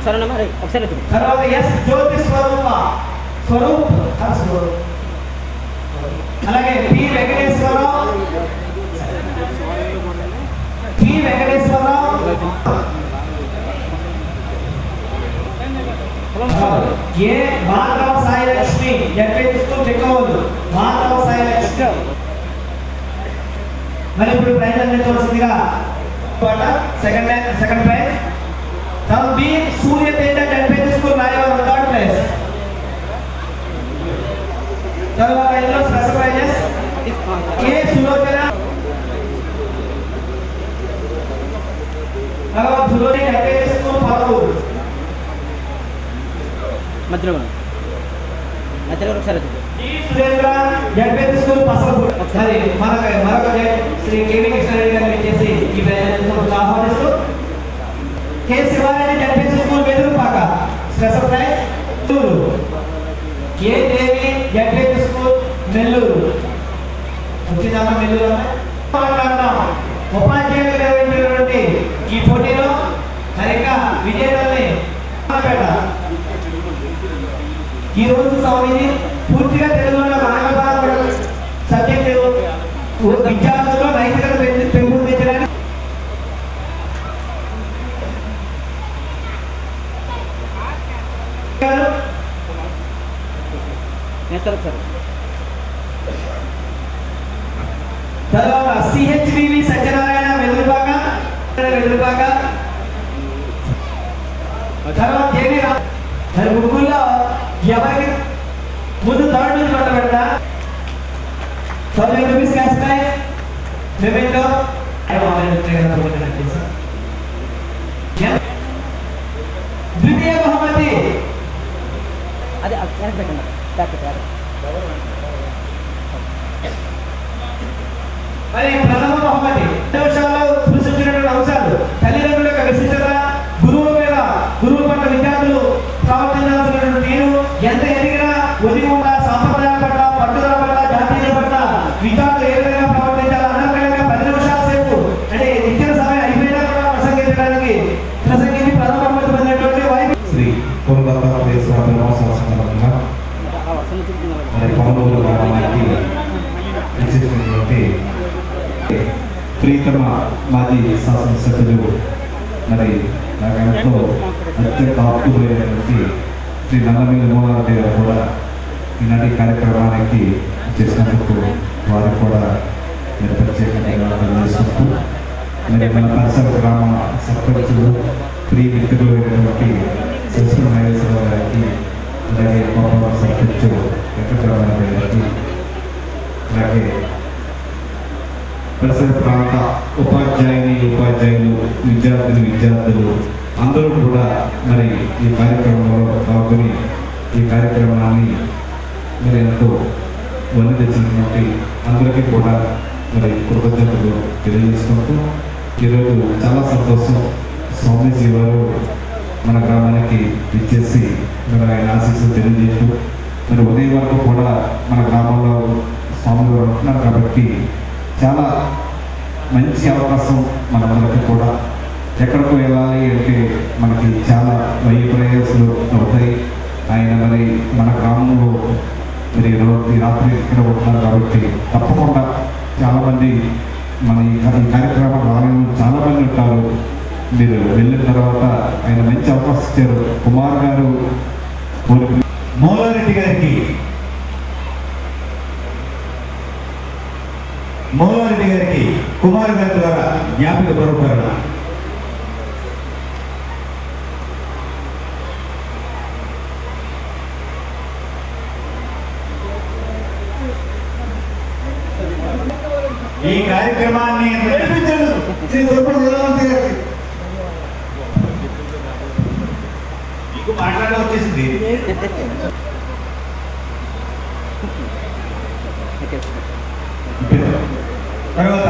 ఒకసారి అన్న మరి ఒకసారి తర్వాత ఎస్ జ్యోతి స్వరూప. స్వరూప్ స్వరూప్. అలాగే P Venkateswararao P Venkateswararao A Madhava Sai Lakshmi జడ్పేస్తూ చెక్కవద్దు మాధవ సాయి లక్ష్మి. మరి ఇప్పుడు prize అందించవలసిందిగా second second prize Thumb beam, Surya theta 10 pages to lie on third place. Tarvata illo special pages. A Sulochana. Tarvata Sulochana 10 pages to Paru. Madrugana. Madrugana sir. Surendra 10 pages to Pasapur. Sorry, Maraka, Maraka Jai, Sri K.V. Krishna. వచ్చిందమ్మా నెల్లూరు మాట్లాడదాం ఉపాధ్యాయులు నిర్వహించినటువంటి ఈ పోటీలో సరిగ్గా విజేతల్ని ఈ రోజు స్వామిని పూర్తిగా తెలుగులో మానవ సబ్జెక్టు విద్యార్థుల్లో నైతికత పెంచు- పెంపొందించడానికి సార్. తర్వాత సిహెచ్వివి సత్యనారాయణ వెలుగుబాక వెలుగుబాక తర్వాత జేవి రా- మరి ముగ్గురులో ఎవరికి ముందు థర్డ్ నుంచి మొదలు పెడతా thousand rupees cash prize memento ద్వితీయ బహుమతి అదే అది వెనక్కి పెట్టండి బ్యాక్ పెట్టండి మరి పౌరులు గ్రామానికి విచ్చేసినటువంటి ప్రీతమ మాజీ శాసనసభ్యులు మరి నాకు ఎంతో అత్యంత ఆప్తులైనటువంటి శ్రీ నల్లమిల్లి మూలారెడ్డి గారు కూడా ఈనాటి కార్యక్రమానికి చేసినందుకు వారికి కూడా మరి ప్రత్యేకంగా మరి మన పరిసర గ్రామ సర్పంచులు ప్రియ మిత్రులు అయినటువంటి శశి మహేశ్వరరావు గారికి అలాగే కోపవరం సర్పంచ్ వెంకటరామారావు గారికి అలాగే పరిసర ప్రాంత ఉపాధ్యాయుని విద్యార్థిని విద్యార్థులు విద్యార్థులు అందరూ కూడా మరి ఈ కార్యక్రమంలో పాల్గొని ఈ కార్యక్రమాన్ని మరి ఎంతో వన్ని తెచ్చినటువంటి అందరికీ కూడా మరి కృతజ్ఞతలు తెలియజేసుకుంటూ ఈరోజు చాలా సంతోషం. స్వామీజీ వారు మన గ్రామానికి ఇచ్చేసి మరి ఆయన ఆశీస్సులు తెలియజేస్తూ మరి ఉదయం వరకు కూడా మన గ్రామంలో స్వామి వారు ఉంటున్నారు కాబట్టి చాలా మంచి అవకాశం మనందరికీ కూడా. ఎక్కడికి వెళ్ళాలి అంటే మనకి చాలా వయ్య ప్రయాసాలు అవుతాయి. ఆయన మరి మన గ్రామంలో మరి ఈ రాత్రి ఇక్కడ ఉంటున్నారు కాబట్టి తప్పకుండా చాలామంది మన ఈ కార్యక్రమం రాలని చాలామంది ఉంటారు. మీరు వెళ్ళిన తర్వాత ఆయన మంచి అవకాశం ఇచ్చారు. కుమార్ గారు మౌలారెడ్డి గారికి. మౌలారెడ్డి గారికి. కుమార్ గారి ద్వారా జ్ఞాపిక బరువుకరణ ఈ కార్యక్రమాన్ని నడిపించండి శ్రీ తిరుపతి జిల్లామంత్రి గారికి మీకు మాట్లాడ వచ్చేసింది తర్వాత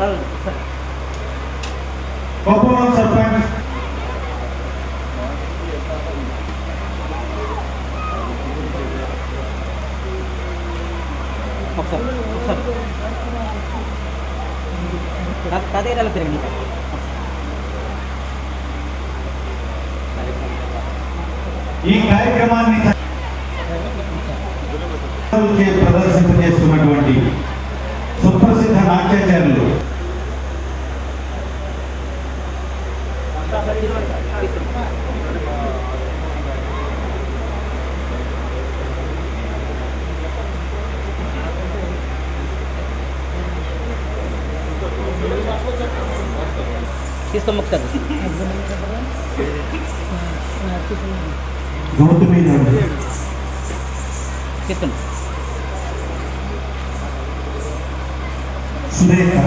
ఒకసారి సార్ కొప్పవరం సర్పంచ్ ఒకసారి ఒకసారి తాతయ్య ఎలా తిరగండి ఈ కార్యక్రమాన్ని किसका मकसद किसका सुरेखा।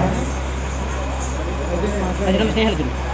अजरम से हेल्प करूँ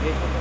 Thank.